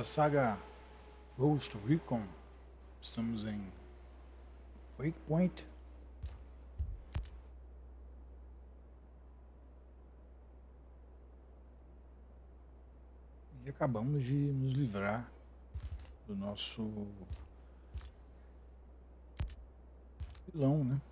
Da saga Ghost Recon. Estamos em Waypoint. E acabamos de nos livrar do nosso vilão, né?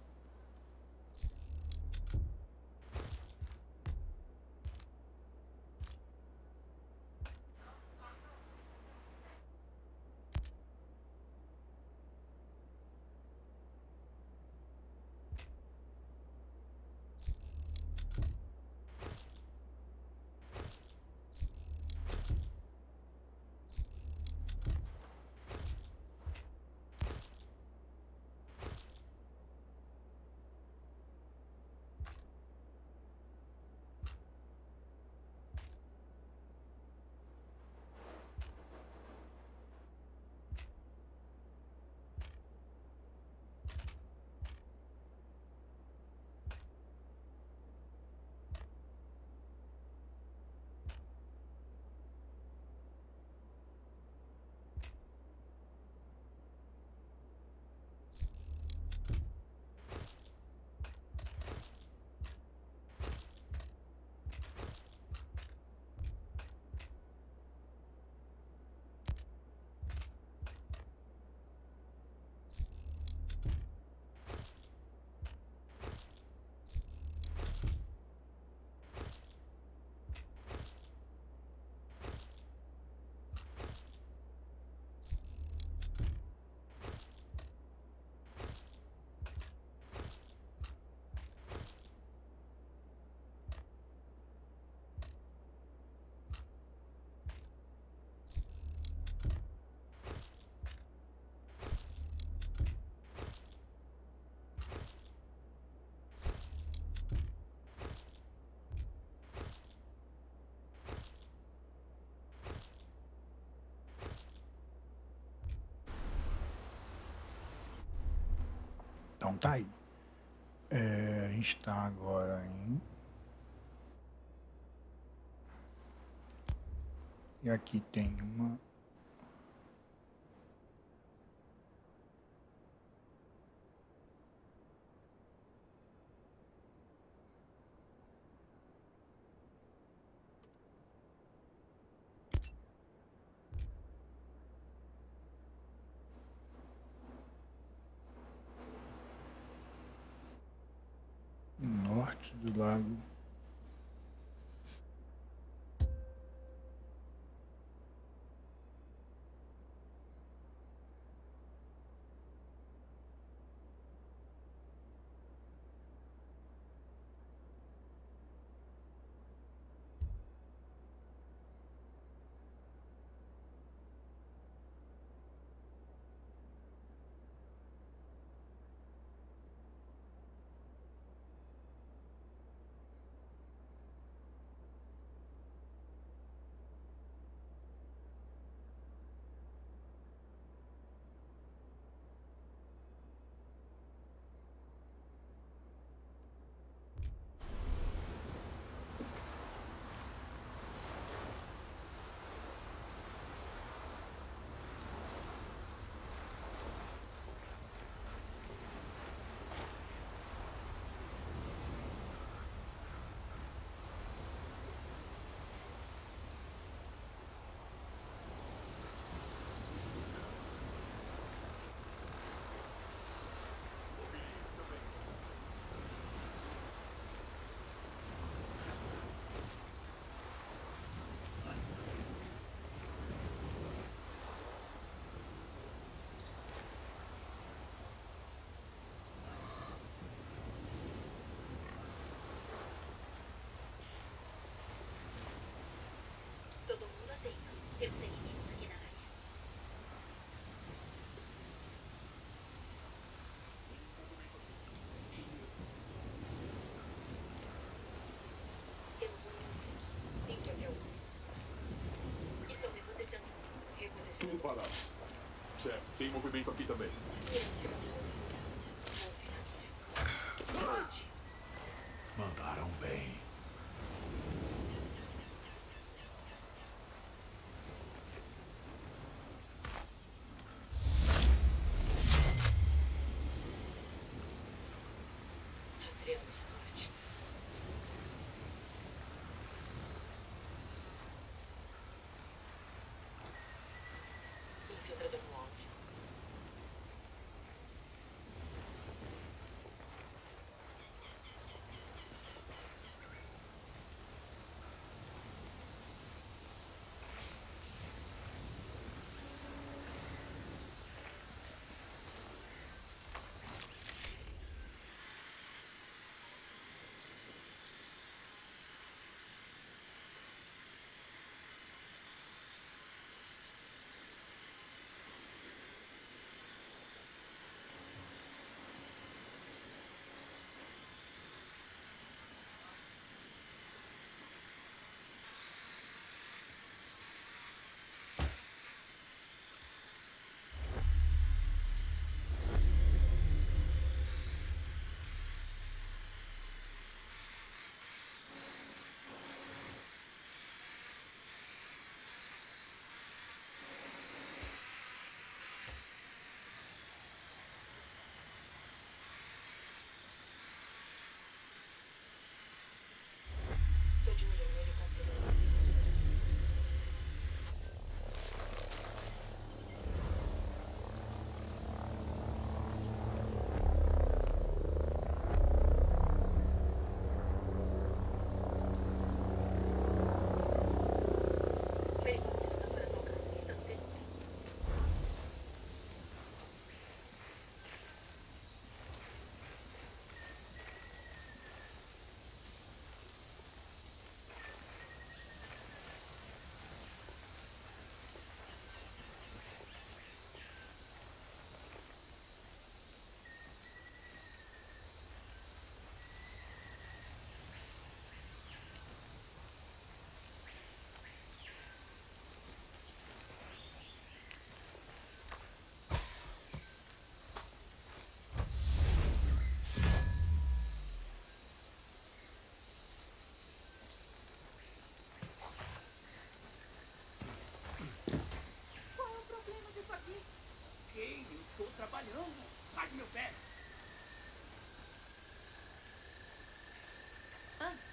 Então tá aí. É, a gente está agora em. E aqui tem uma. Certo, sem movimento aqui também.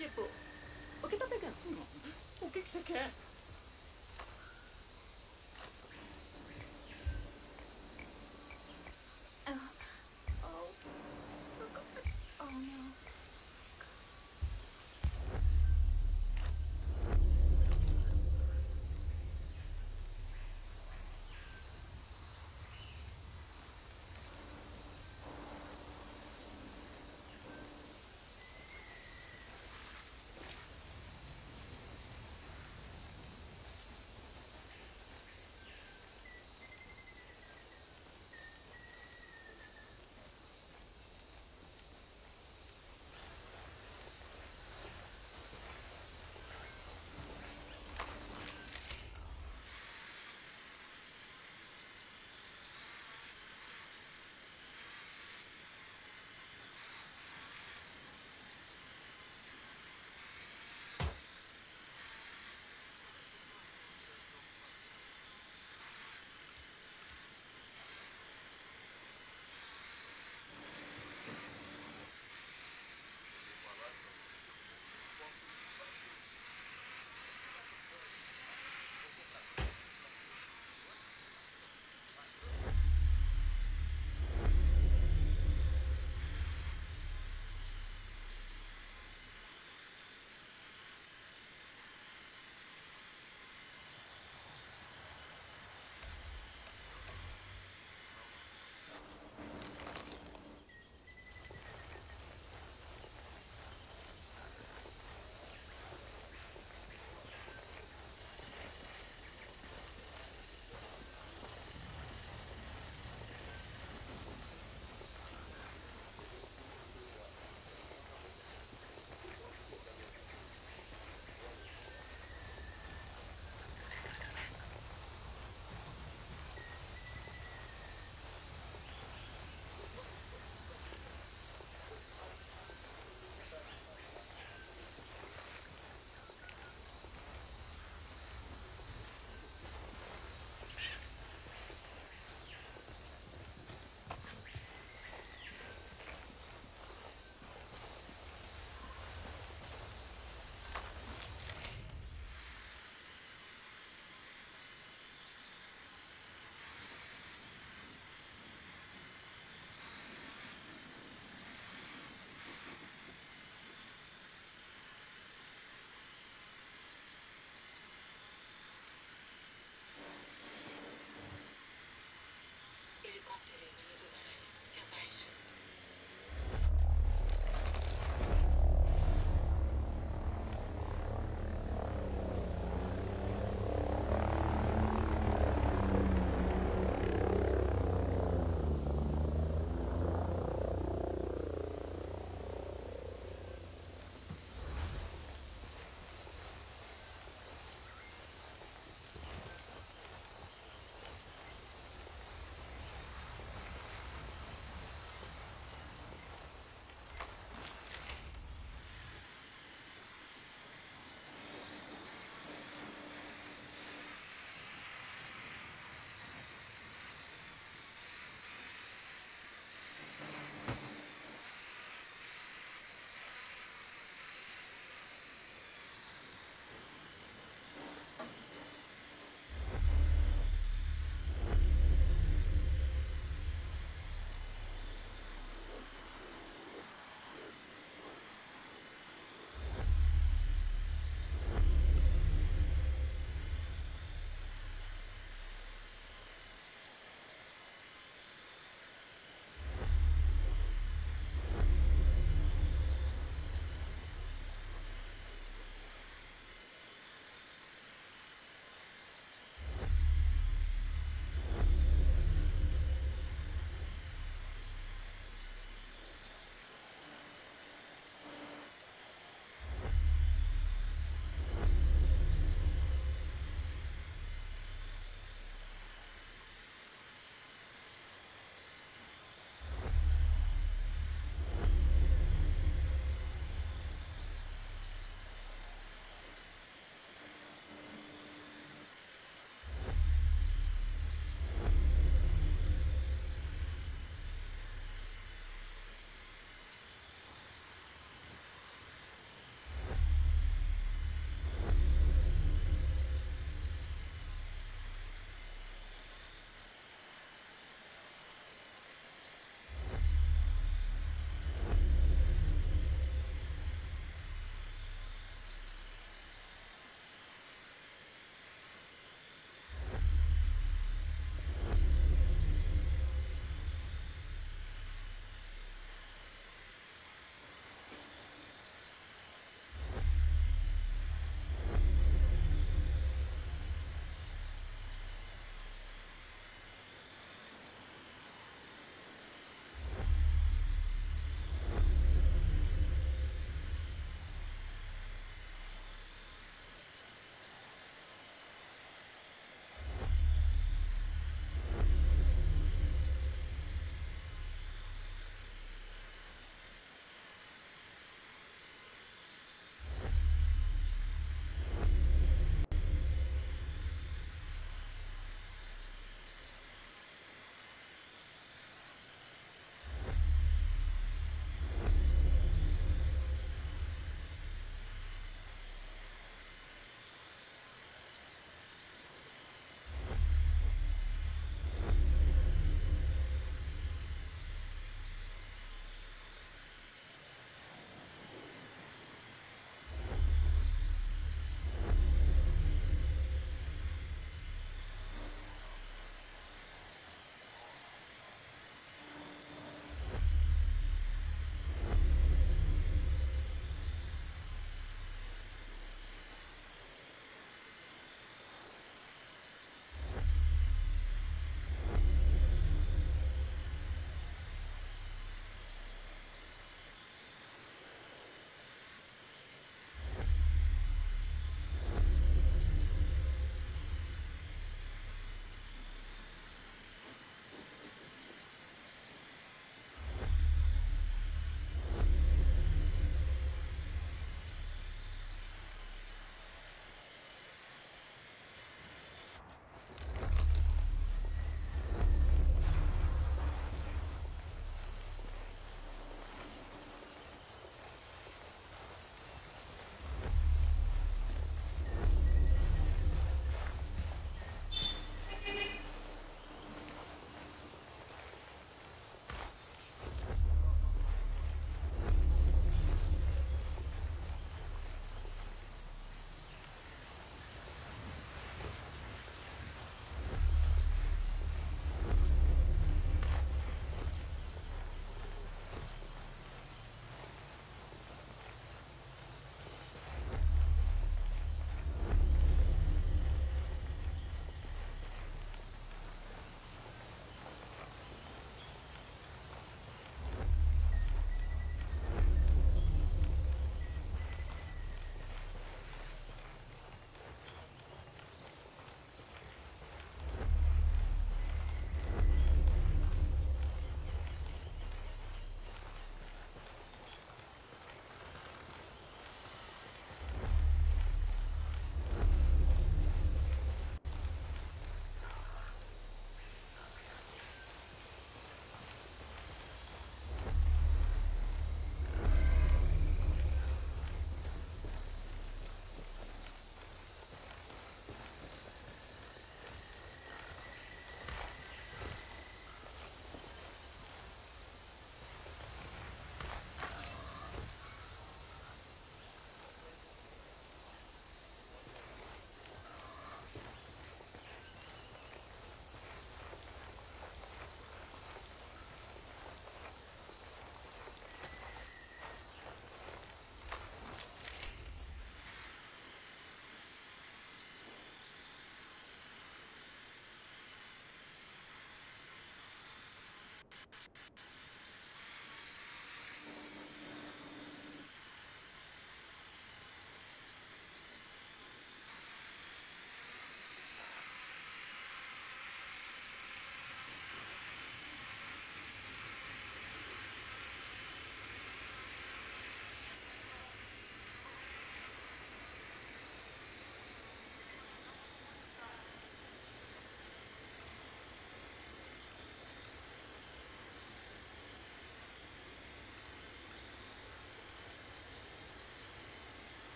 Tipo, o que tá pegando? O que, que você quer?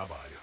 Trabalho.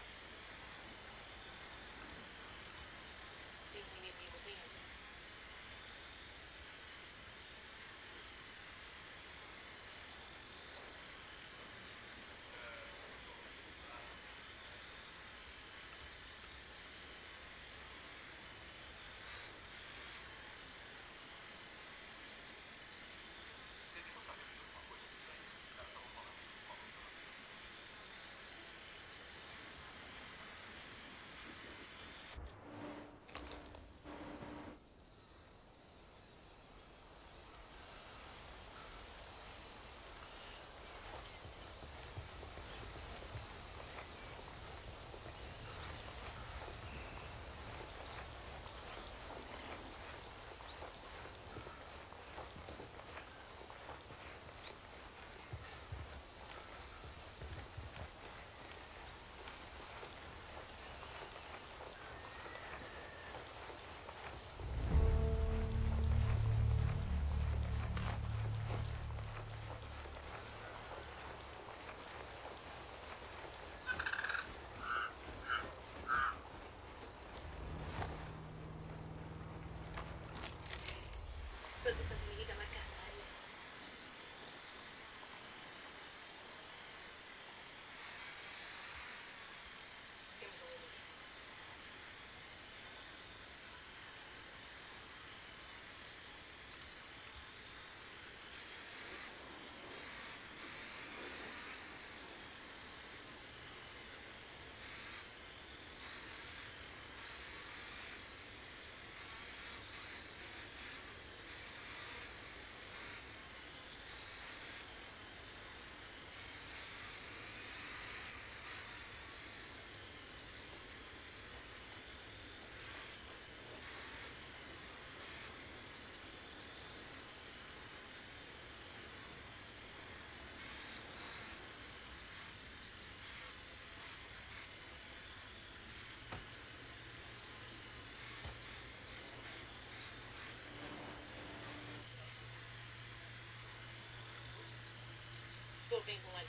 Tô vendo um ali.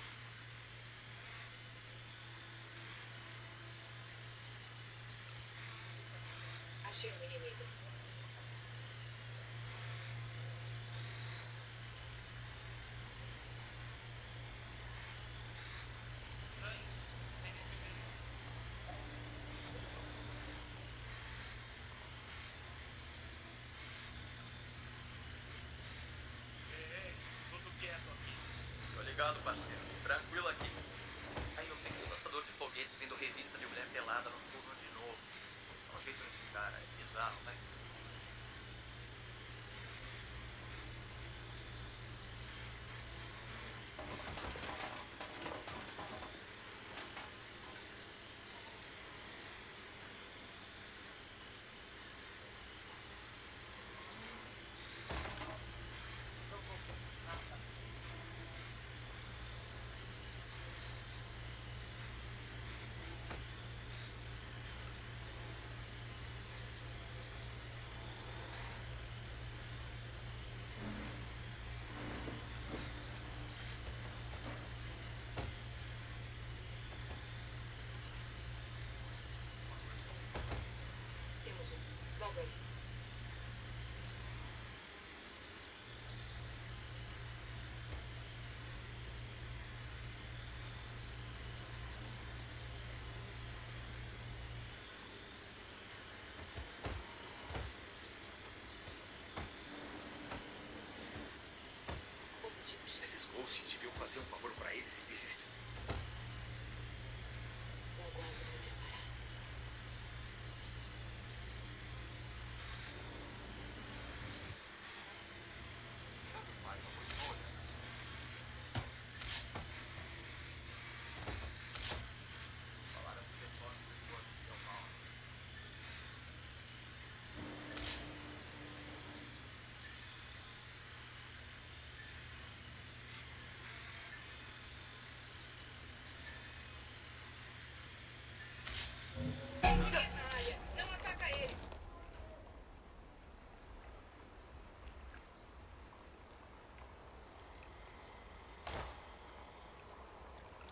Achei um inimigo. Ei, tudo quieto aqui. Tô ligado, parceiro. Tranquilo aqui. Aí eu peguei o lançador de foguetes vendo revista de mulher pelada no turno de novo. Dá um jeito nesse cara, é bizarro, né? Esses ghosts deviam fazer um favor pra eles e desistir. Não aguardo pra disparar. Mais uma escolha. Falaram que o telefone do corpo deu mal. Zumbis na área. Não ataca eles.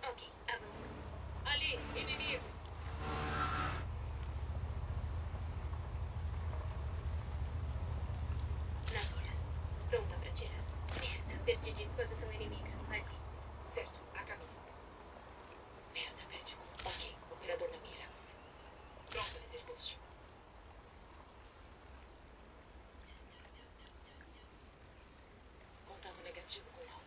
Ok, avança. Ali, inimigo. Namora. Pronta pra tirar. Merda, perdi posição inimiga. Ali. Certo, a caminho. Merda, médico. Ok, operador na mira. Pronto, líder Ghost. Contato negativo com o alvo.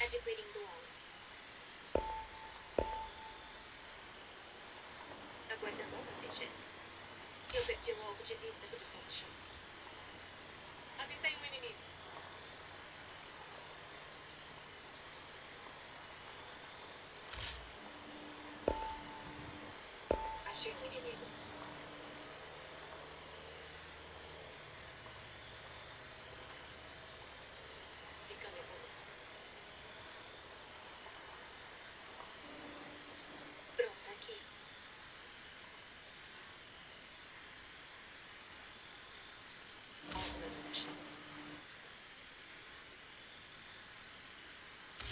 Adquirindo alvo. Aguardando a proteger. Eu perdi o alvo de vista do chão. Avistei um inimigo. Achei um inimigo. Ficando em posição. Pronto, aqui. Alvo na chão.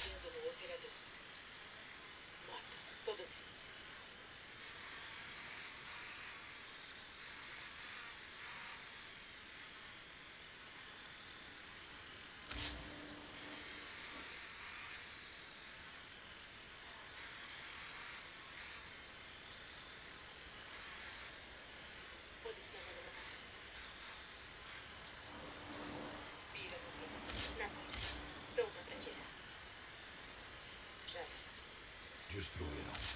Mirando no operador. Mortos, todos eles. Posicionando no mar. Mira no fim. Na mira. Pronta pra tirar. Já era. Destruíram.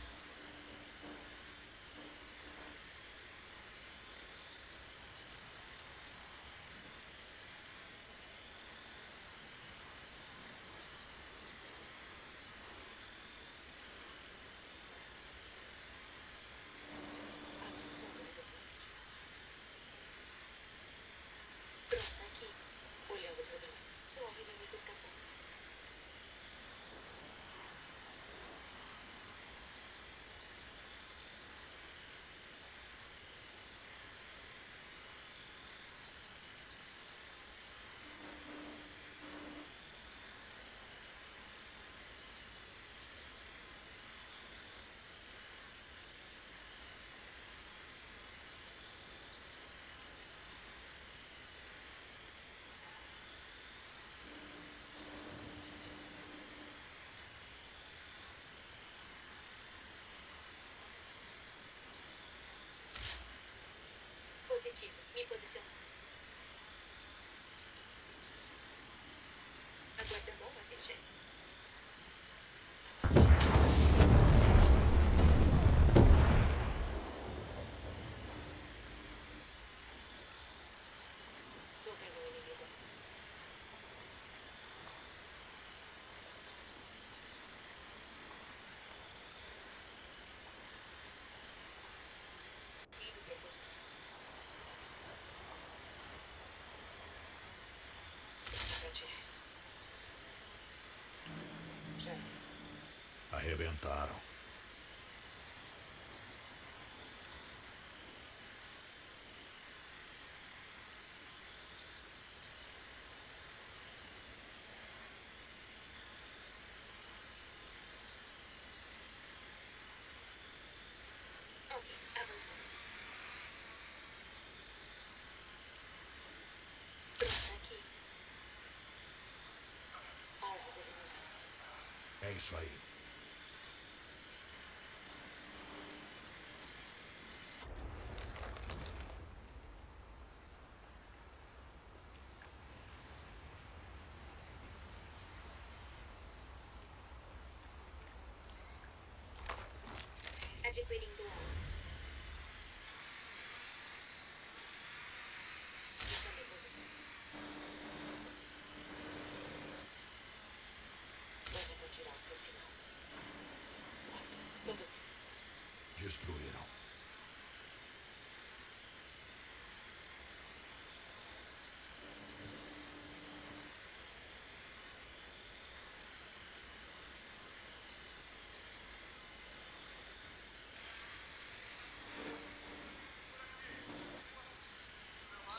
arrebentaram. É isso aí. just so you know.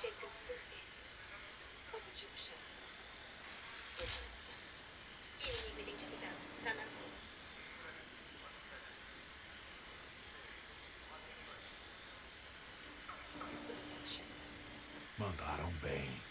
Shake the Perfect. Mandaram bem.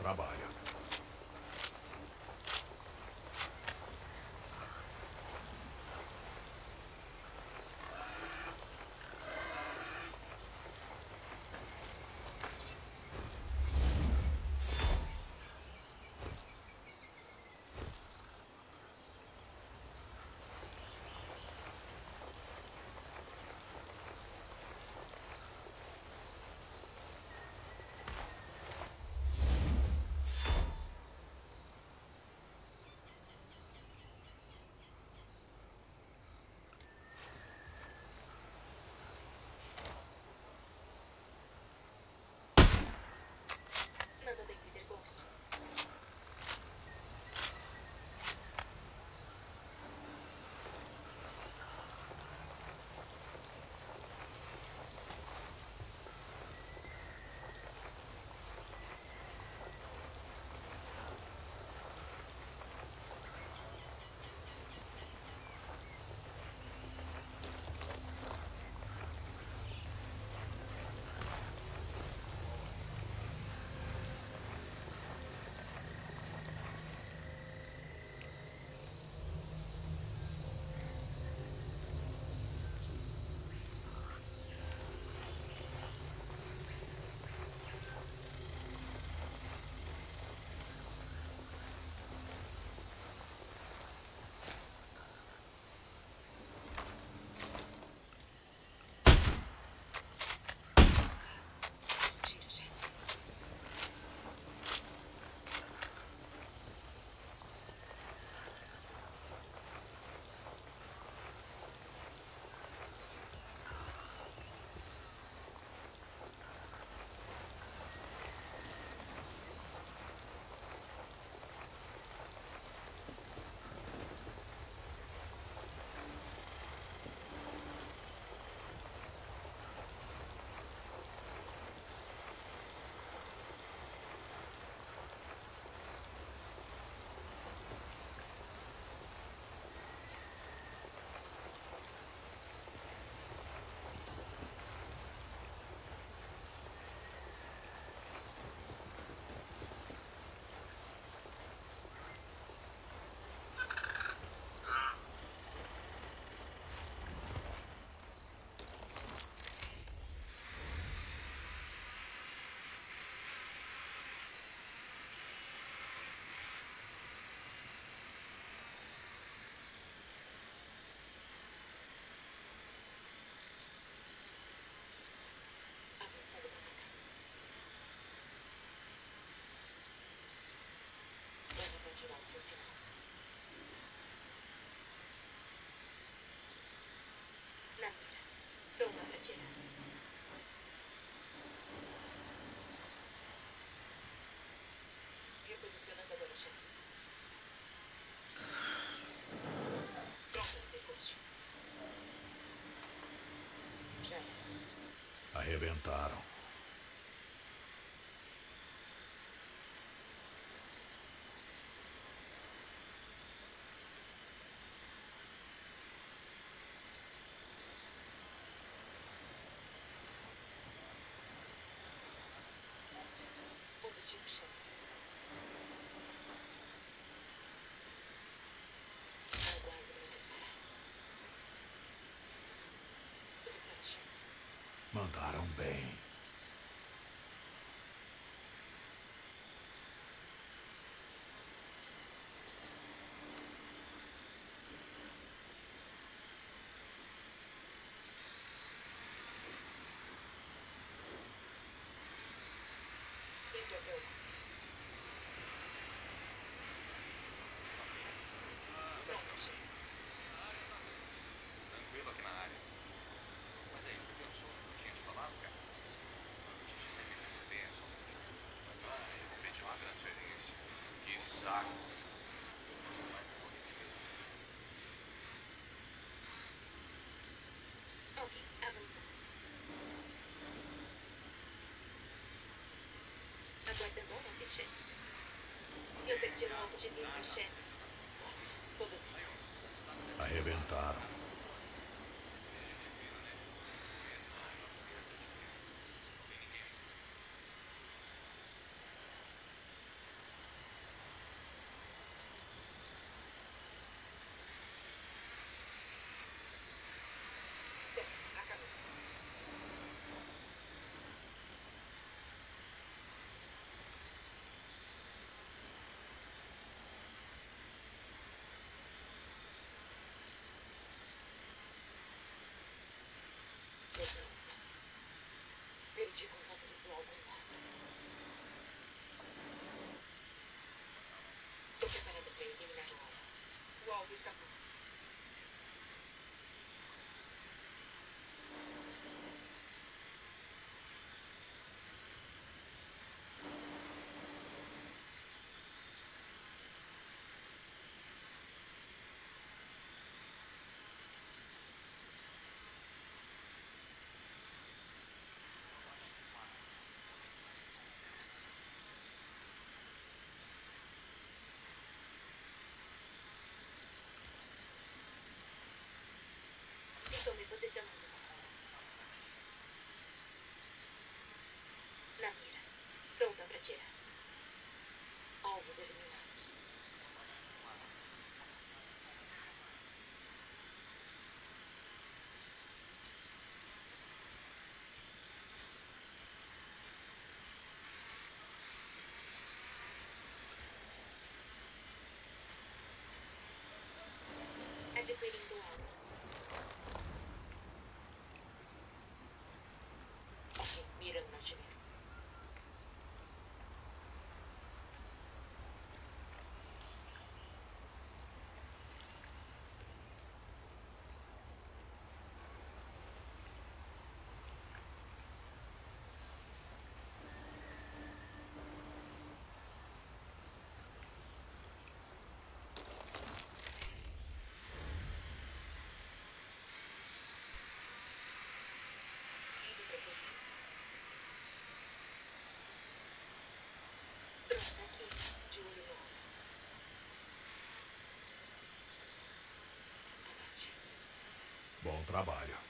trabalha. arrebentaram. mandaram bem. guarda-roupa. Eu logo de chefe. Todos nós. Arrebentaram. Perdi contato visual com o alvo. Preparada para eliminar o alvo. O alvo escapou. causes it trabalho.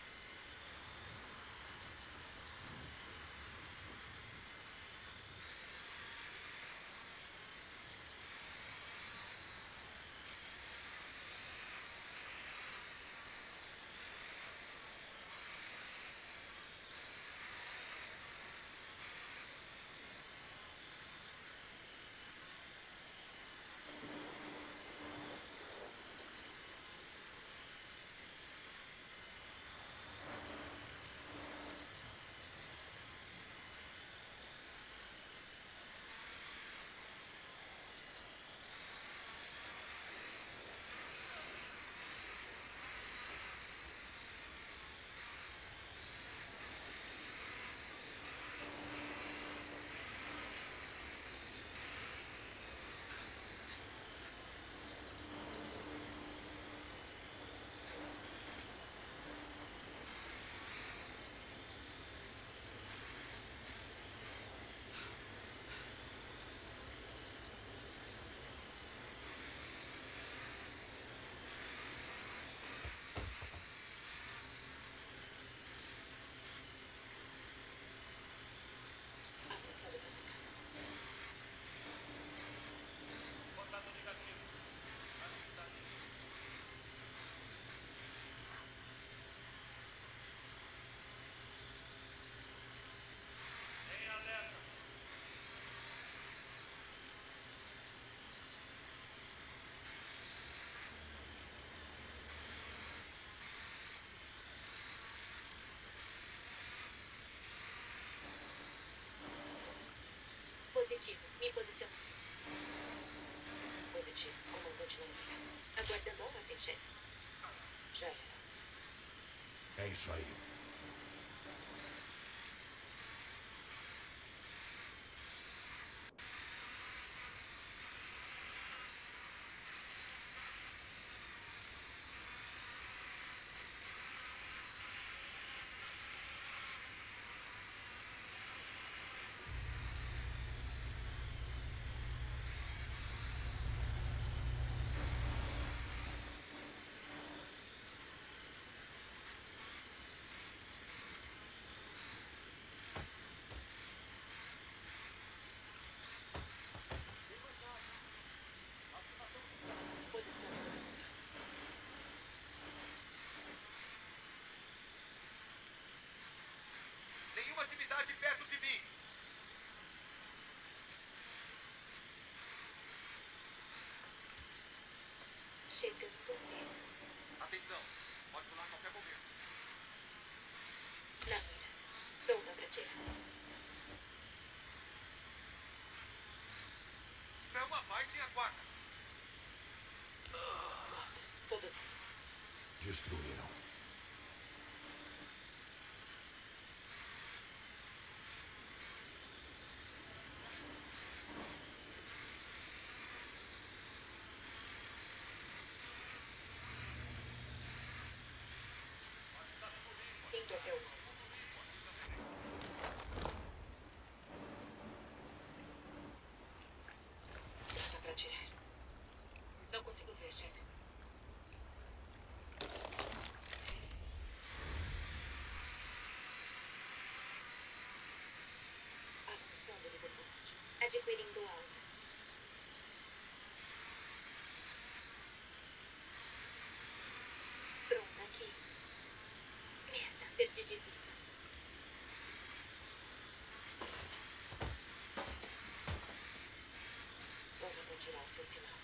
Positivo. Me posiciono. Positivo. Comandante na mira. Aguardando ordem, chefe. Já era. É isso aí. negatividade perto de mim. Chegando a Atenção, pode pular a qualquer momento. Na mira, pronta pra tirar. Não avancem a quarta. Todos, todos eles. Destruíram. Não consigo ver, chefe. 来自西南。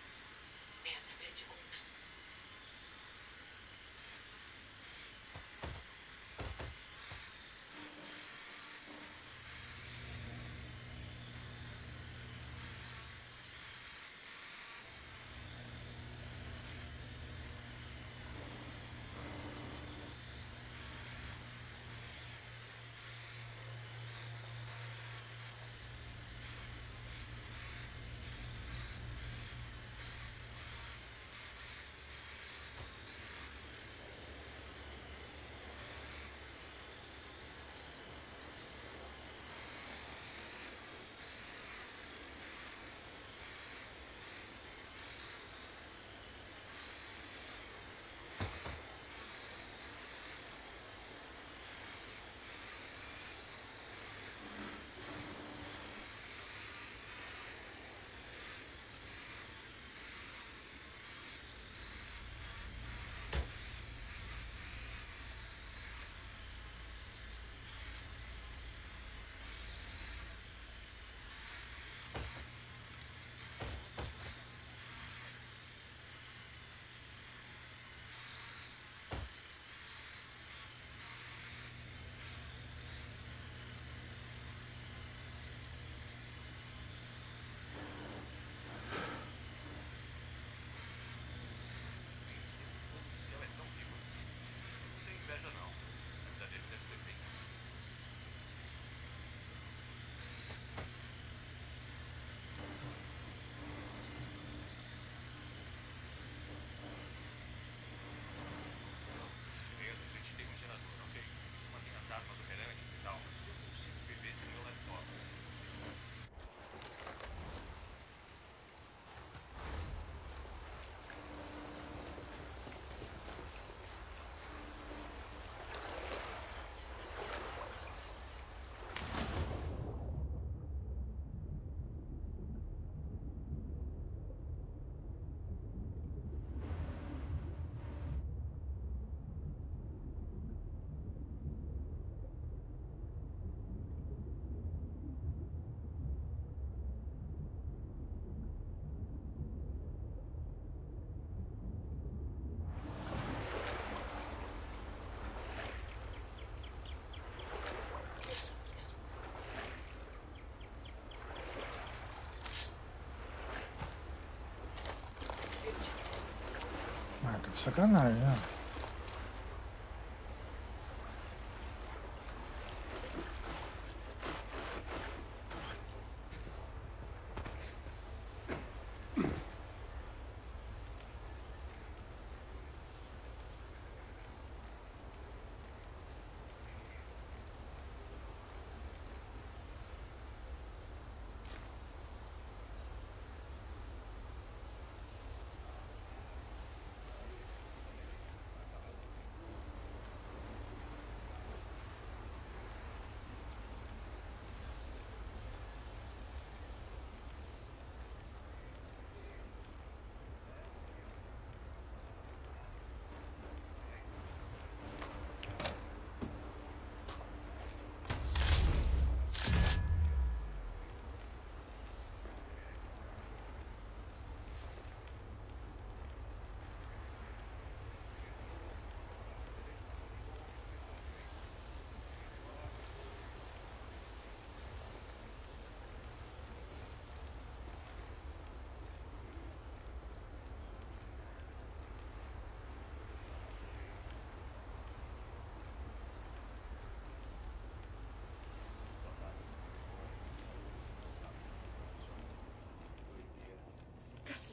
啥干哪人？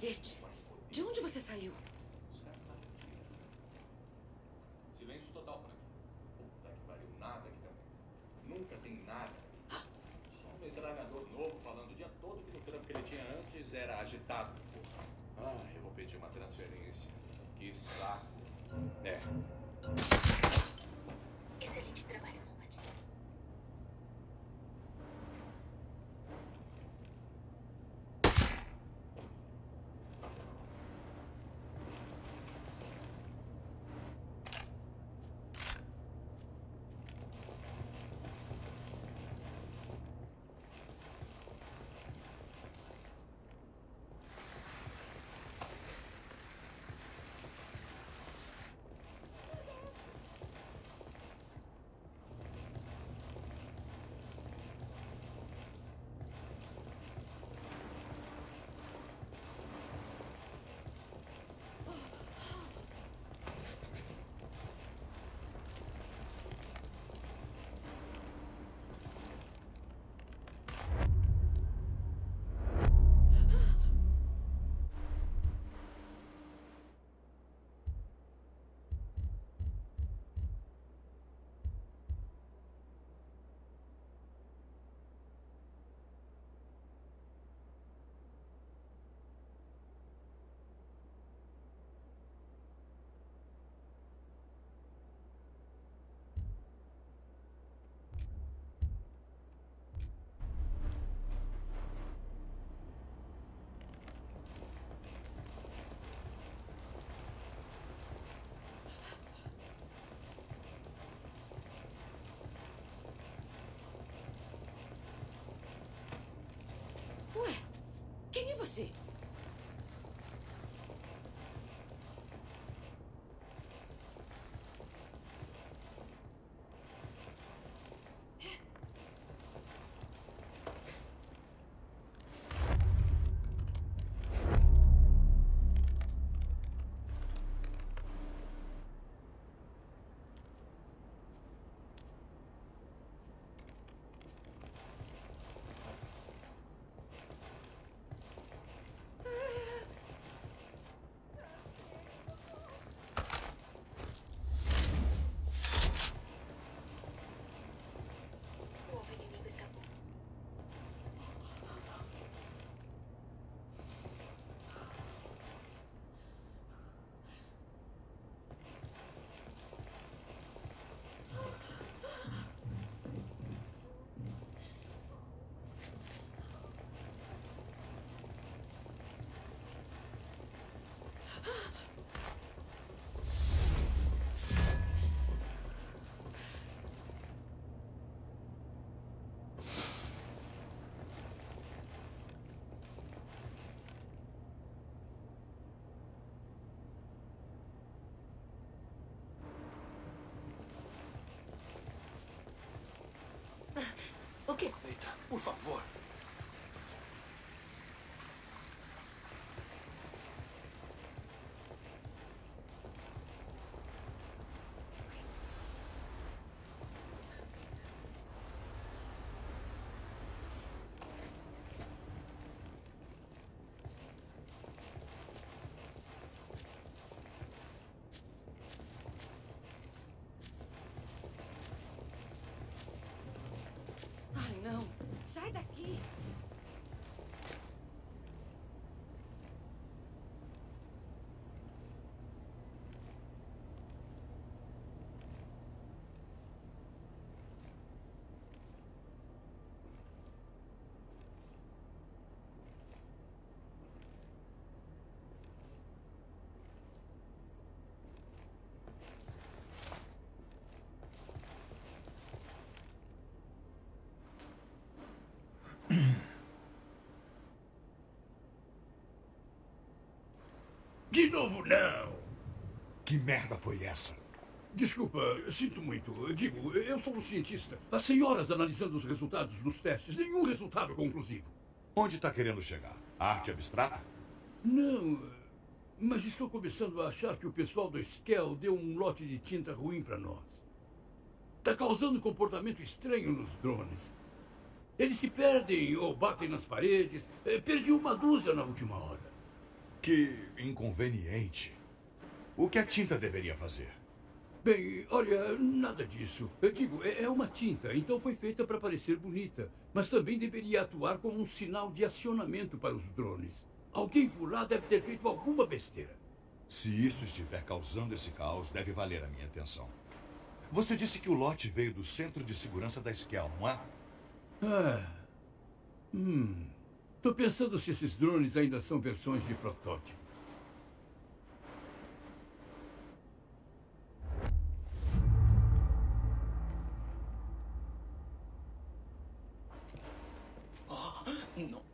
Cacete! De onde você saiu? Silêncio total por aqui. Puta que pariu, nada aqui também. Nunca tem nada. Só um metralhador novo falando o dia todo que o trampo que ele tinha antes era agitado. Porra. Ah, eu vou pedir uma transferência. Que saco. É. quem é você? O quê? Eita, por favor. De novo, não. Que merda foi essa? Desculpa, sinto muito. Digo, eu sou um cientista. Há senhoras analisando os resultados dos testes. Nenhum resultado conclusivo. Onde está querendo chegar? Arte abstrata? Não, mas estou começando a achar que o pessoal do Skell deu um lote de tinta ruim para nós. Está causando comportamento estranho nos drones. Eles se perdem ou batem nas paredes. Eh, Perdi uma dúzia na última hora. Que inconveniente. O que a tinta deveria fazer? Bem, olha, nada disso. Eu digo, é é uma tinta, então foi feita para parecer bonita. Mas também deveria atuar como um sinal de acionamento para os drones. Alguém por lá deve ter feito alguma besteira. Se isso estiver causando esse caos, deve valer a minha atenção. Você disse que o lote veio do centro de segurança da Skell, não é? Ah. Hum. Tô pensando se esses drones ainda são versões de protótipo. Não.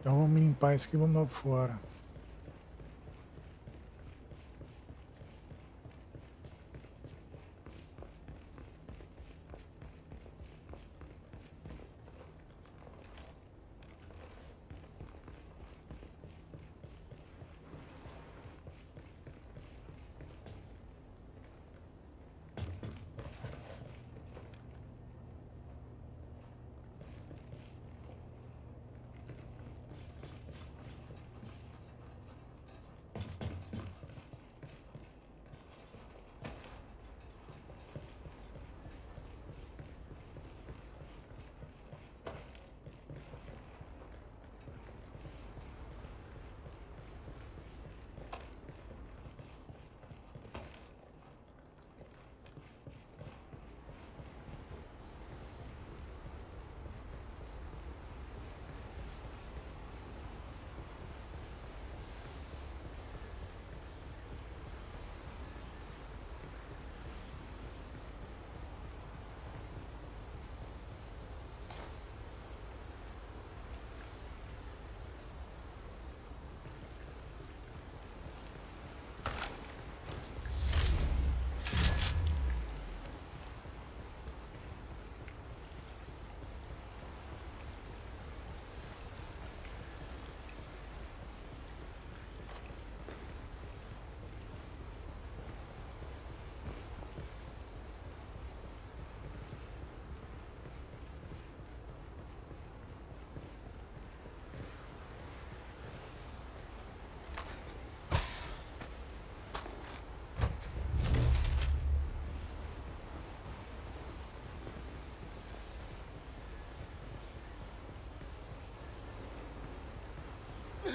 Então vamos limpar isso aqui e vamos lá fora.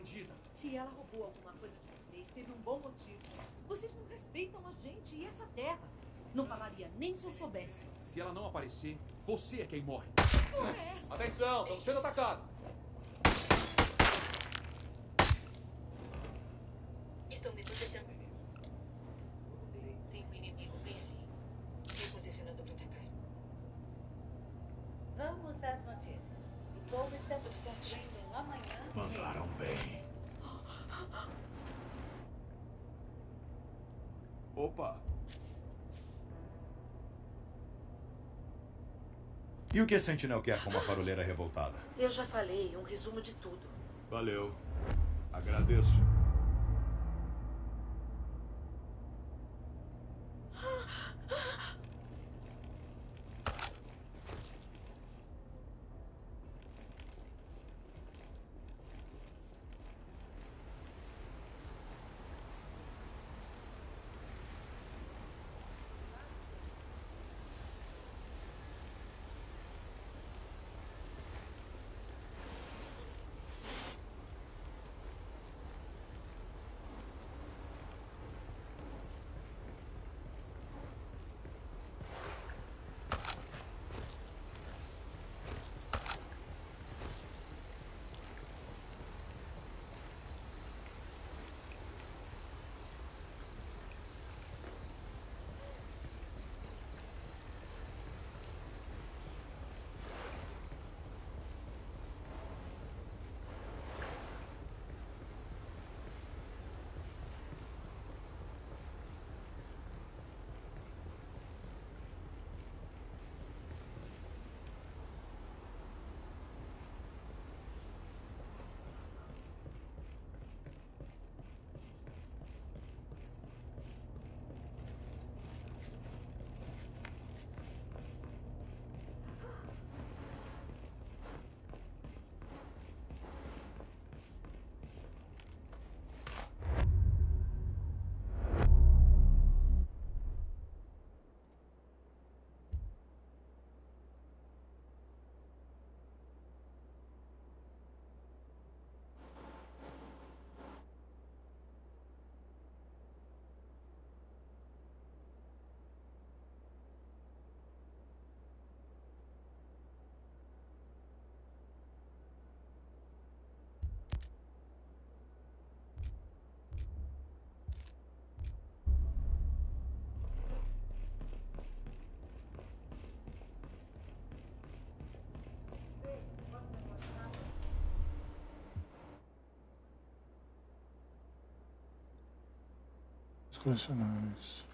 bandida. Se ela roubou alguma coisa de vocês, teve um bom motivo. Vocês não respeitam a gente e essa terra. Não falaria nem se eu soubesse. Se ela não aparecer, você é quem morre. Porra é essa? Atenção, estamos sendo atacados. Estão me protegendo. Tem um inimigo bem ali. Me posicionando para atacar. Vamos às notícias. O povo estamos construindo um amanhã. Mandaram bem. Opa! E o que a Sentinel quer com uma faroleira revoltada? Eu já falei, um resumo de tudo. Valeu. Agradeço. Colecionáveis.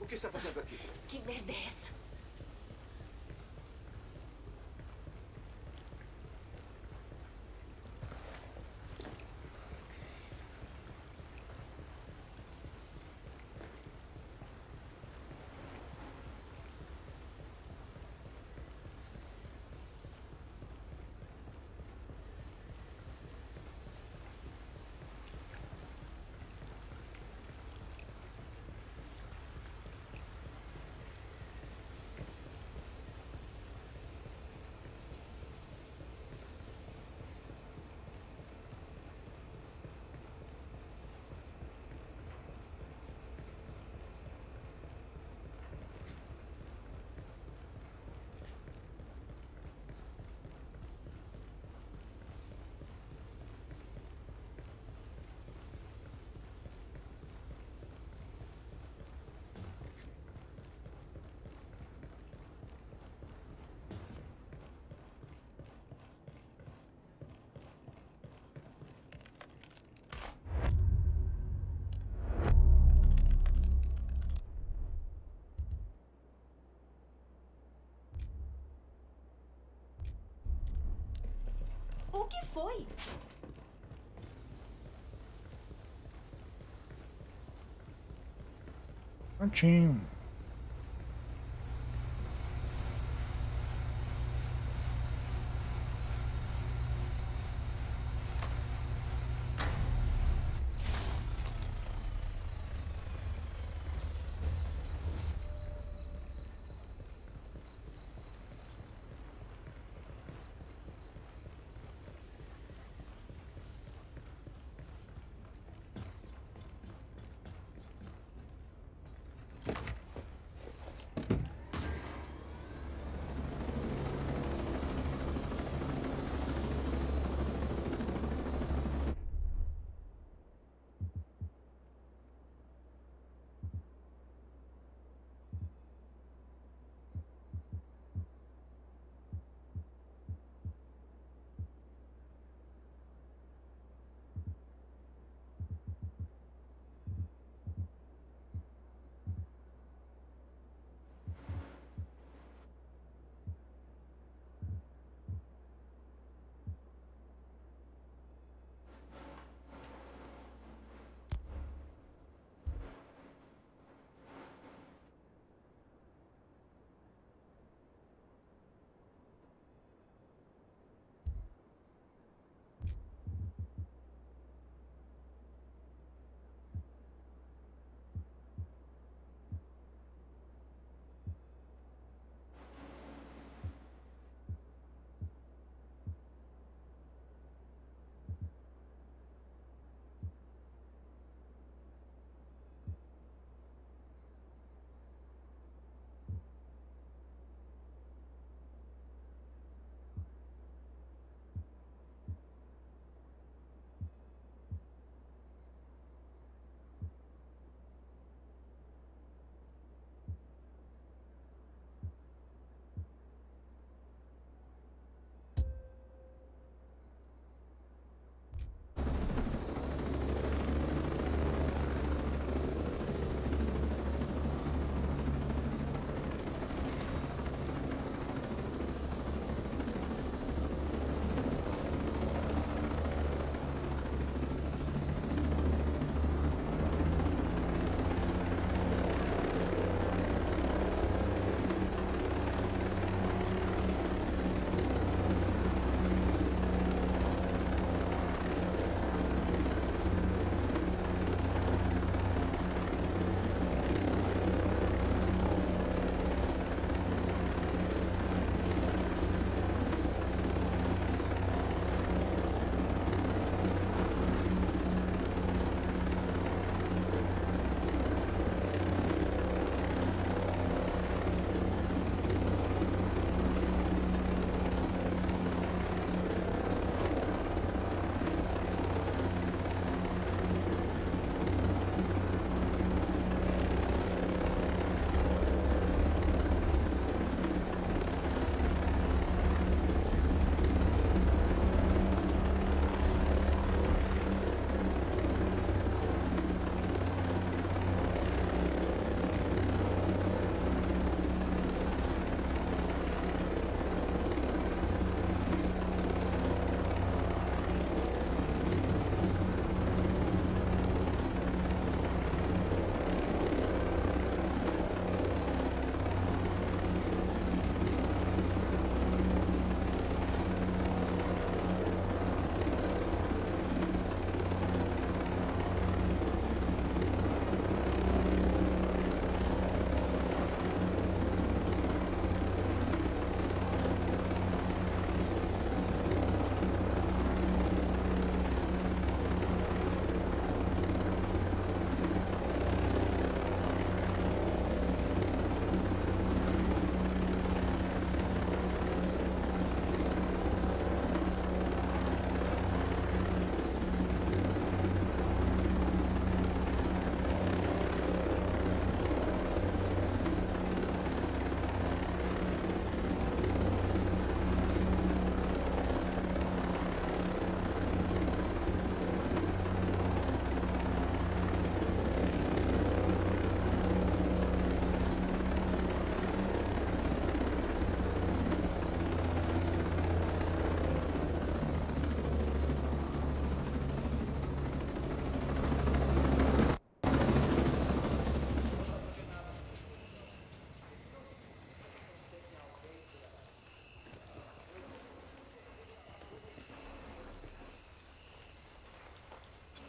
O que está fazendo aqui? Que merda é essa? O que foi? Prontinho.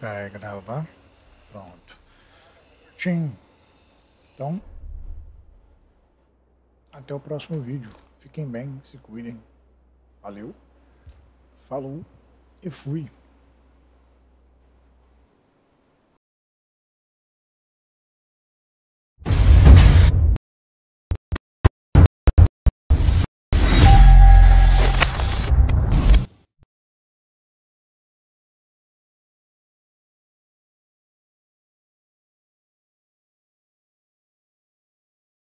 É, gravar. Pronto. Tchim. Então, até o próximo vídeo. Fiquem bem, se cuidem. Valeu. Falou e fui.